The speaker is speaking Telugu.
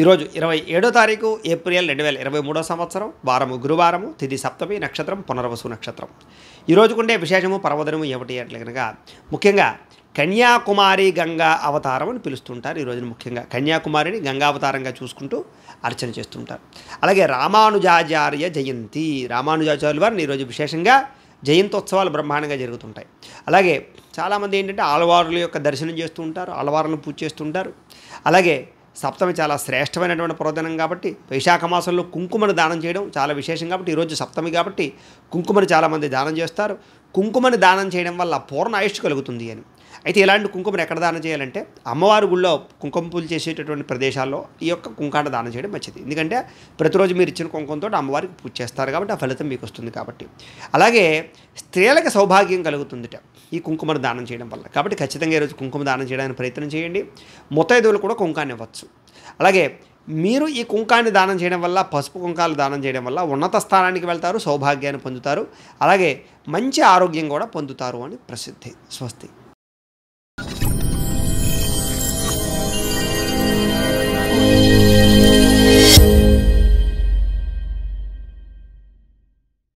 ఈరోజు ఇరవై ఏడో తారీఖు ఏప్రిల్ రెండు వేల ఇరవై మూడో సంవత్సరం వారము గురువారము తిది సప్తమి నక్షత్రం పునర్వసు నక్షత్రం. ఈరోజుకుండే విశేషము పర్వదనము ఏమిటి అంటే కనుక ముఖ్యంగా కన్యాకుమారి గంగా అవతారం అని పిలుస్తుంటారు. ఈ రోజున ముఖ్యంగా కన్యాకుమారిని గంగా అవతారంగా చూసుకుంటూ అర్చన చేస్తుంటారు. అలాగే రామానుజాచార్య జయంతి రామానుజాచార్యుల వారిని ఈరోజు విశేషంగా జయంతోత్సవాలు బ్రహ్మాండంగా జరుగుతుంటాయి. అలాగే చాలామంది ఏంటంటే ఆలవారుల యొక్క దర్శనం చేస్తూ ఉంటారు ఆలవారులను పూజ చేస్తుంటారు అలాగే సప్తమి చాలా శ్రేష్టమైనటువంటి పర్వదనం కాబట్టి వైశాఖ మాసంలో కుంకుమను దానం చేయడం చాలా విశేషం కాబట్టి ఈరోజు సప్తమి కాబట్టి కుంకుమని చాలామంది దానం చేస్తారు. కుంకుమని దానం చేయడం వల్ల పూర్ణ ఆయుష్ కలుగుతుంది అని. అయితే ఇలాంటి కుంకుమను ఎక్కడ దానం చేయాలంటే అమ్మవారి గుళ్ళో కుంకుమ పూజ చేసేటటువంటి ప్రదేశాల్లో ఈ యొక్క కుంకాన్ని దానం చేయడం మంచిది. ఎందుకంటే ప్రతిరోజు మీరు ఇచ్చిన కుంకుమతో అమ్మవారికి పూజ చేస్తారు కాబట్టి ఆ ఫలితం మీకు వస్తుంది కాబట్టి. అలాగే స్త్రీలకు సౌభాగ్యం కలుగుతుందిట ఈ కుంకుమను దానం చేయడం వల్ల. కాబట్టి ఖచ్చితంగా ఈరోజు కుంకుమ దానం చేయడానికి ప్రయత్నం చేయండి. ముత్తైదువులు కూడా కుంకాన్ని ఇవ్వచ్చు. అలాగే మీరు ఈ కుంకాన్ని దానం చేయడం వల్ల పసుపు కుంకాలు దానం చేయడం వల్ల ఉన్నత స్థానానికి వెళ్తారు సౌభాగ్యాన్ని పొందుతారు. అలాగే మంచి ఆరోగ్యం కూడా పొందుతారు అని ప్రసిద్ధి స్వస్తి.